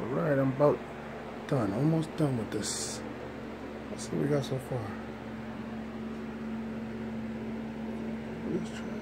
Alright, I'm about done. Almost done with this. Let's see what we got so far. Let's try.